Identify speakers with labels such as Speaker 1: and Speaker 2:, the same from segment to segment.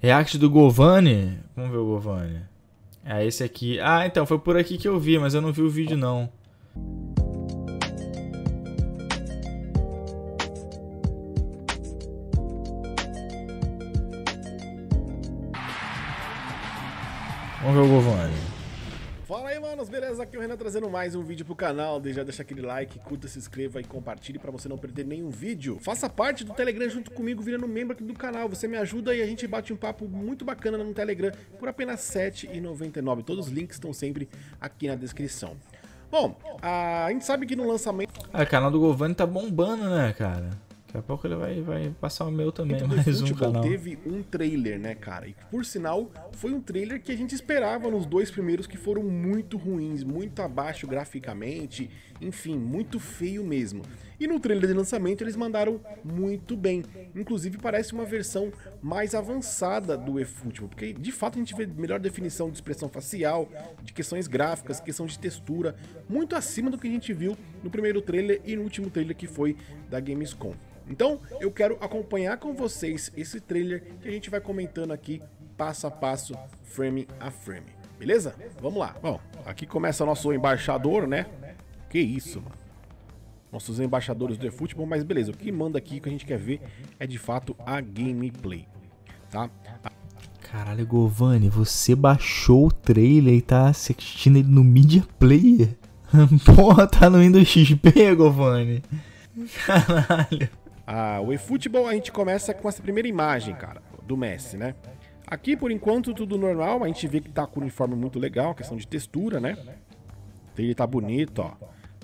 Speaker 1: React do Govani. Vamos ver o Govani. É esse aqui. Ah, então, foi por aqui que eu vi, mas eu não vi o vídeo não. Vamos ver o Govani.
Speaker 2: Fala aí, manos, beleza? Aqui é o Renan trazendo mais um vídeo pro canal. Já deixa aquele like, curta, se inscreva e compartilhe pra você não perder nenhum vídeo. Faça parte do Telegram junto comigo, virando membro aqui do canal. Você me ajuda e a gente bate um papo muito bacana no Telegram por apenas R$ 7,99. Todos os links estão sempre aqui na descrição. Bom, a gente sabe que no lançamento...
Speaker 1: Ah, o canal do Govani tá bombando, né, cara? Daqui a pouco ele vai, vai passar o meu também,
Speaker 2: do
Speaker 1: mais um canal.
Speaker 2: teve um trailer, né, cara? E por sinal, foi um trailer que a gente esperava nos dois primeiros que foram muito ruins, muito abaixo graficamente, enfim, muito feio mesmo. E no trailer de lançamento eles mandaram muito bem. Inclusive parece uma versão mais avançada do eFootball, porque de fato a gente vê melhor definição de expressão facial, de questões gráficas, questão de textura, muito acima do que a gente viu no primeiro trailer e no último trailer que foi da Gamescom. Então, eu quero acompanhar com vocês esse trailer que a gente vai comentando aqui passo a passo, frame a frame. Beleza? Vamos lá. Bom, aqui começa nosso embaixador, né? Que isso, mano. Nossos embaixadores do eFootball, mas beleza, o que manda aqui que a gente quer ver é de fato a gameplay, tá?
Speaker 1: Caralho, Govani, você baixou o trailer e tá assistindo ele no Media Player? Porra, tá no Windows XP, Govani. Caralho.
Speaker 2: Ah, o eFootball a gente começa com essa primeira imagem, cara, do Messi, né? Aqui, por enquanto, tudo normal. A gente vê que tá com o uniforme muito legal, questão de textura, né? Ele tá bonito, ó.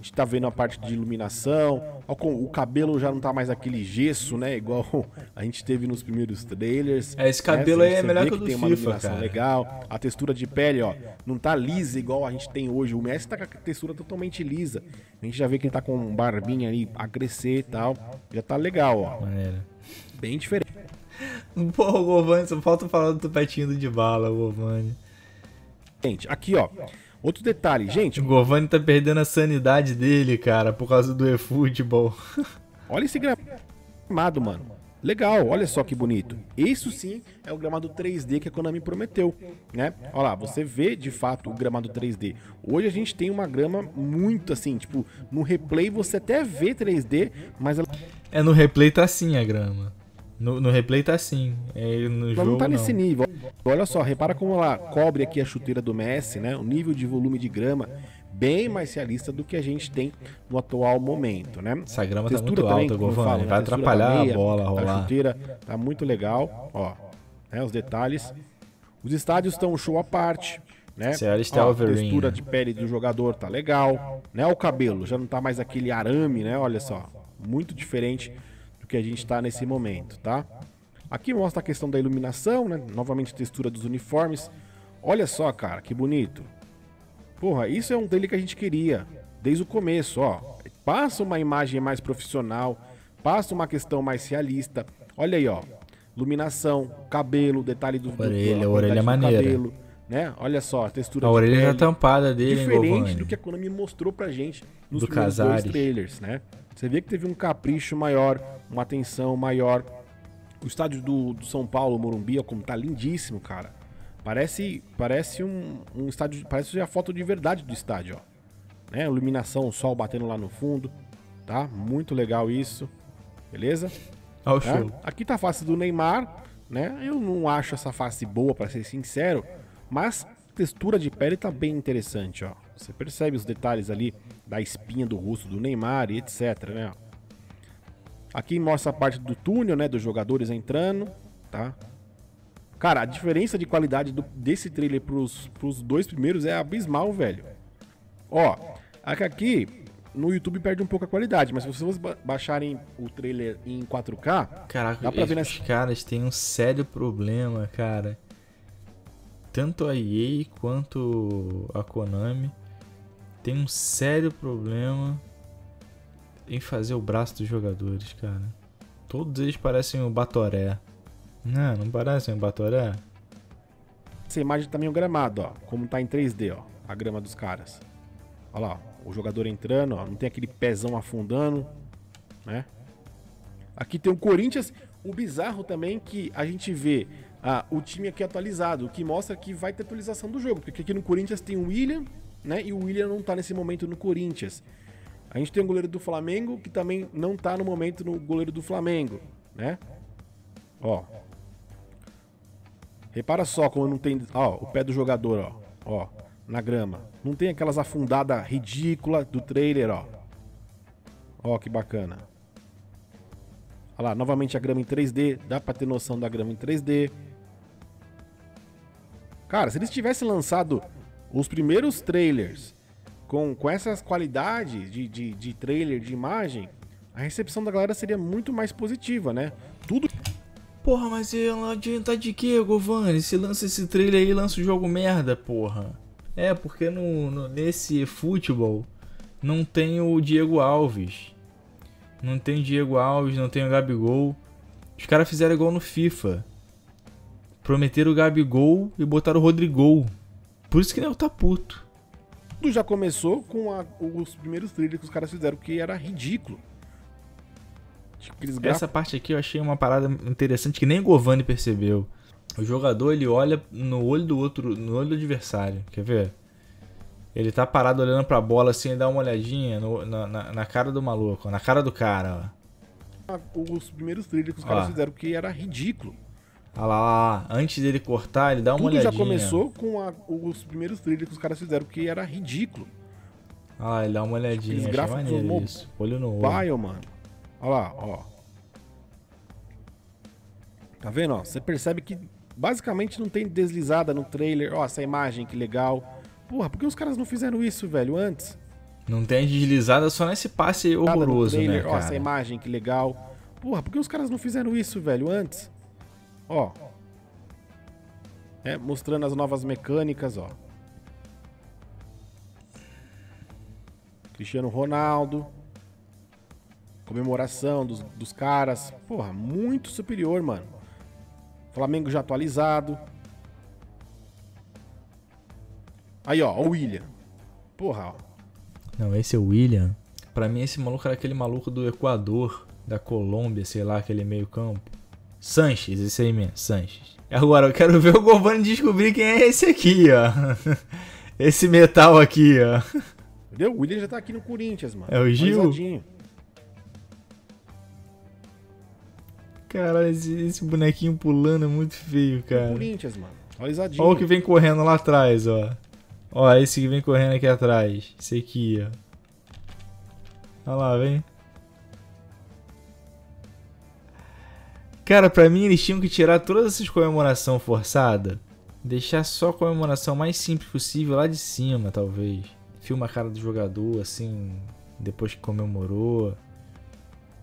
Speaker 2: A gente tá vendo a parte de iluminação. O cabelo já não tá mais aquele gesso, né? Igual a gente teve nos primeiros trailers.
Speaker 1: É, esse cabelo
Speaker 2: né?
Speaker 1: aí é melhor que o do
Speaker 2: tem uma
Speaker 1: FIFA,
Speaker 2: iluminação
Speaker 1: cara.
Speaker 2: legal. A textura de pele, ó, não tá lisa igual a gente tem hoje. O Messi tá com a textura totalmente lisa. A gente já vê que ele tá com um barbinha ali a crescer e tal. Já tá legal, ó.
Speaker 1: Maneiro.
Speaker 2: Bem diferente.
Speaker 1: O Govani, só falta falar do tupetinho do de bala, Govani.
Speaker 2: Gente, aqui, ó. Outro detalhe, gente,
Speaker 1: O Govani tá perdendo a sanidade dele, cara, por causa do eFootball.
Speaker 2: olha esse gramado, mano. Legal, olha só que bonito. Isso sim é o gramado 3D que a Konami prometeu, né? Olha lá, você vê de fato o gramado 3D. Hoje a gente tem uma grama muito assim, tipo, no replay você até vê 3D, mas ela
Speaker 1: É, no replay tá assim a grama. No, no replay tá assim. É, no
Speaker 2: ela
Speaker 1: jogo
Speaker 2: não tá
Speaker 1: não.
Speaker 2: nesse nível. Olha só, repara como ela cobre aqui a chuteira do Messi, né? O nível de volume de grama bem mais realista do que a gente tem no atual momento, né?
Speaker 1: Essa grama tá
Speaker 2: Textura
Speaker 1: muito
Speaker 2: também,
Speaker 1: alta, Govani.
Speaker 2: falo, né?
Speaker 1: Vai atrapalhar a
Speaker 2: meia,
Speaker 1: bola a
Speaker 2: da
Speaker 1: rolar.
Speaker 2: chuteira tá muito legal, ó, né, os detalhes. Os estádios estão show à parte, né? Ó, a textura de pele do jogador tá legal, né? O cabelo já não tá mais aquele arame, né? Olha só, muito diferente que a gente tá nesse momento, tá? Aqui mostra a questão da iluminação, né? Novamente textura dos uniformes. Olha só, cara, que bonito. Porra, isso é um dele que a gente queria desde o começo, ó. Passa uma imagem mais profissional, passa uma questão mais realista. Olha aí, ó. Iluminação, cabelo, detalhe do do-
Speaker 1: Orelha,
Speaker 2: da
Speaker 1: a orelha é
Speaker 2: do
Speaker 1: maneira.
Speaker 2: cabelo, né? Olha só, a textura
Speaker 1: A orelha já tampada dele,
Speaker 2: Diferente do que a Konami mostrou pra gente nos
Speaker 1: Do
Speaker 2: primeiros
Speaker 1: Casares.
Speaker 2: dois trailers, né? Você vê que teve um capricho maior, uma atenção maior. O estádio do, do São Paulo, Morumbi, ó, como tá lindíssimo, cara. Parece, parece um, um estádio, parece a foto de verdade do estádio, ó. Né? Iluminação, o sol batendo lá no fundo, tá? Muito legal isso. Beleza?
Speaker 1: Olha o
Speaker 2: né?
Speaker 1: show.
Speaker 2: Aqui tá a face do Neymar, né? Eu não acho essa face boa, pra ser sincero, mas a textura de pele tá bem interessante, ó. Você percebe os detalhes ali da espinha do rosto do Neymar e etc, né? Aqui mostra a parte do túnel, né, dos jogadores entrando, tá? Cara, a diferença de qualidade do- desse trailer pros, pros dois primeiros é abismal, velho. Ó, aqui, no YouTube perde um pouco a qualidade, mas se vocês ba- baixarem o trailer em 4K,
Speaker 1: Caraca,
Speaker 2: Dá pra ver
Speaker 1: esses caras têm um sério problema, cara. Tanto a EA quanto a Konami tem um sério problema em fazer o braço dos jogadores, cara. Todos eles parecem o Batoré. Não, não parecem o Batoré?
Speaker 2: Essa imagem também é o gramado, ó. Como tá em 3D, ó. A grama dos caras. Olha lá, ó, o jogador entrando, ó. Não tem aquele pezão afundando, né? Aqui tem o Corinthians. O bizarro também é que a gente vê ah, o time aqui atualizado, o que mostra que vai ter atualização do jogo, porque aqui no Corinthians tem o William, né? E o William não tá nesse momento no Corinthians. A gente tem o goleiro do Flamengo, que também não tá no momento no goleiro do Flamengo, né? Ó. Repara só como não tem, ó, o pé do jogador, ó, ó, na grama. Não tem aquelas afundadas ridículas do trailer, ó. Ó, que bacana. Olha lá, novamente a grama em 3D, dá pra ter noção da grama em 3D. Cara, se eles tivessem lançado os primeiros trailers com, com essas qualidades de, de, de trailer, de imagem, a recepção da galera seria muito mais positiva, né? Tudo.
Speaker 1: Porra, mas não adianta de quê, Govani? Se lança esse trailer aí, lança o jogo merda, porra. É, porque no, no, nesse futebol não tem o Diego Alves. Não tem Diego Alves, não tem o Gabigol. Os caras fizeram igual no FIFA. Prometeram o Gabigol e botaram o Rodrigo. Por isso que nem tá puto.
Speaker 2: Tudo já começou com a, os primeiros trailers que os caras fizeram, que era ridículo.
Speaker 1: Tipo, Essa parte aqui eu achei uma parada interessante que nem o Govani percebeu. O jogador ele olha no olho do outro, no olho do adversário. Quer ver? Ele tá parado olhando pra bola assim e dá uma olhadinha no, na, na, na, cara do maluco, na cara do cara,
Speaker 2: ó. Os primeiros trailers que os ó. caras fizeram que era ridículo.
Speaker 1: Olha lá, antes dele cortar, ele dá uma
Speaker 2: Tudo
Speaker 1: olhadinha.
Speaker 2: já começou com a, os primeiros trailers que os caras fizeram, que era ridículo.
Speaker 1: Lá, ele dá uma olhadinha. Aqueles gráficos no isso. Olho no olho.
Speaker 2: mano. Olha lá, ó. Tá vendo, ó? Você percebe que basicamente não tem deslizada no trailer. Ó, essa imagem, que legal. Porra, por que os caras não fizeram isso, velho, antes?
Speaker 1: Não tem deslizada só nesse passe horroroso, né, cara? Ó,
Speaker 2: essa imagem, que legal. Porra, por que os caras não fizeram isso, velho, antes? Ó. É, mostrando as novas mecânicas, ó. Cristiano Ronaldo. Comemoração dos, dos caras. Porra, muito superior, mano. Flamengo já atualizado. Aí, ó, o William. Porra, ó.
Speaker 1: Não, esse é o William. Pra mim, esse maluco era aquele maluco do Equador, da Colômbia, sei lá, aquele meio campo. Sanches, esse aí mesmo, Sanches. Agora eu quero ver o Govani descobrir quem é esse aqui, ó. Esse metal aqui, ó.
Speaker 2: Entendeu? O William já tá aqui no Corinthians, mano.
Speaker 1: É o Gil? Caralho, esse, esse, bonequinho pulando é muito feio, cara.
Speaker 2: Corinthians, mano. Olha
Speaker 1: o que vem correndo lá atrás, ó. Ó, esse que vem correndo aqui atrás. Esse aqui, ó. Olha lá, vem. Cara, pra mim eles tinham que tirar todas essas comemoração forçada. Deixar só a comemoração mais simples possível lá de cima, talvez. Filma a cara do jogador, assim, depois que comemorou.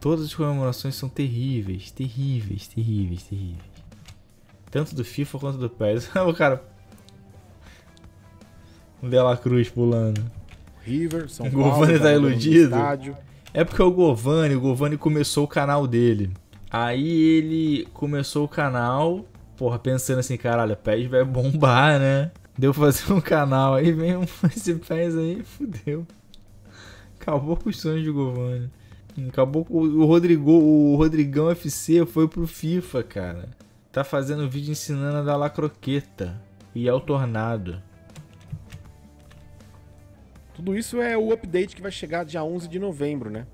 Speaker 1: Todas as comemorações são terríveis, terríveis, terríveis, terríveis. Tanto do FIFA quanto do PES. o cara. O Dela Cruz pulando.
Speaker 2: River, São
Speaker 1: Paulo. O Govani tá iludido. É porque o Govani, o Govani começou o canal dele. Aí ele começou o canal, porra, pensando assim, caralho, PES vai bombar, né? Deu fazer um canal, aí vem um, esse PES aí, fudeu. Acabou com os sonhos de Govani. Acabou com o Rodrigo, o Rodrigão FC foi pro FIFA, cara. Tá fazendo vídeo ensinando a dar lá croqueta e ao tornado.
Speaker 2: Tudo isso é o update que vai chegar dia 11 de novembro, né?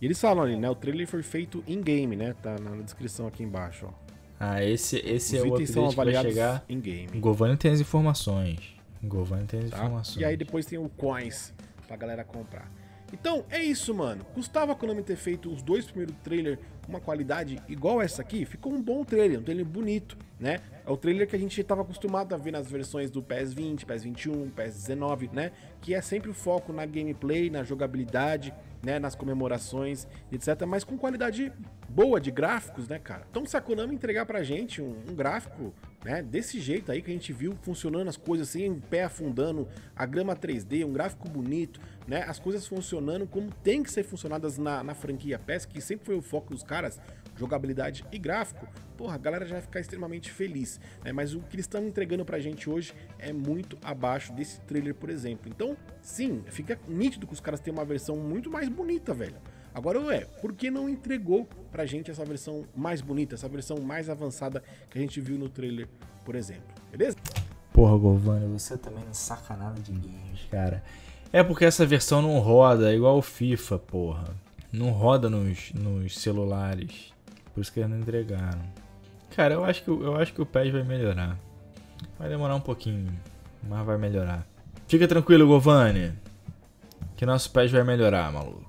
Speaker 2: E eles falam ali, né? O trailer foi feito em game, né? Tá na descrição aqui embaixo, ó.
Speaker 1: Ah, esse, esse é o update são vai chegar
Speaker 2: em game.
Speaker 1: O Govani tem as informações. O Govani tem as tá? informações.
Speaker 2: E aí depois tem o coins pra galera comprar. Então, é isso, mano. Custava a Konami ter feito os dois primeiros trailers com uma qualidade igual essa aqui? Ficou um bom trailer, um trailer bonito, né? É o trailer que a gente estava acostumado a ver nas versões do PS20, PS21, PS19, né? Que é sempre o foco na gameplay, na jogabilidade, né, nas comemorações, etc. Mas com qualidade boa de gráficos, né, cara? Então se a Konami entregar pra gente um, um gráfico né, desse jeito aí que a gente viu funcionando as coisas assim, em pé afundando, a grama 3D, um gráfico bonito, né, as coisas funcionando como tem que ser funcionadas na, na franquia PES, que sempre foi o foco dos caras, jogabilidade e gráfico, porra, a galera já vai ficar extremamente feliz, né? Mas o que eles estão entregando pra gente hoje é muito abaixo desse trailer, por exemplo. Então, sim, fica nítido que os caras têm uma versão muito mais bonita, velho. Agora, ué, por que não entregou pra gente essa versão mais bonita, essa versão mais avançada que a gente viu no trailer, por exemplo? Beleza?
Speaker 1: Porra, Govani, você também não saca nada de games, cara. É porque essa versão não roda, é igual o FIFA, porra. Não roda nos, nos celulares. Por isso que eles não entregaram. Cara, eu acho que, eu acho que o PES vai melhorar. Vai demorar um pouquinho, mas vai melhorar. Fica tranquilo, Govani. Que nosso PES vai melhorar, maluco.